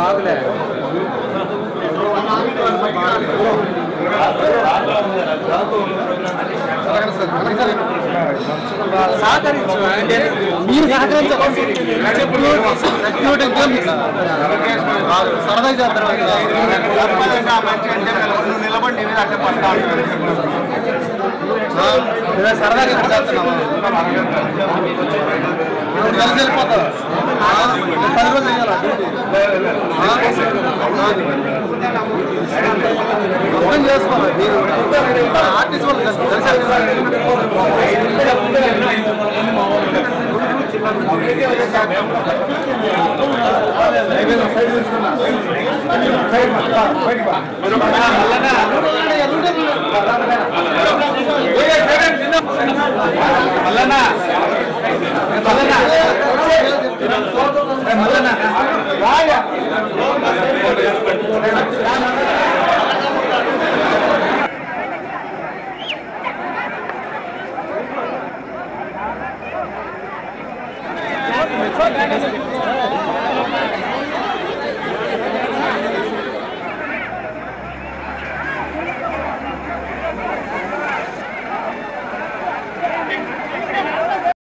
చేయడం బాగులే సహకరించు అంటే మీరు సహకరించాలి సరదా చేస్తారు నిలబడి అంటే సరదాగా చేస్తున్నాము ఇప్పుడు కలిసి వెళ్ళిపోతారు పది రోజులు అర్థం చేసుకోవాలి మీరు ఆర్టిస్ట్ వాళ్ళు మల్లన్నా మల్లన్నా.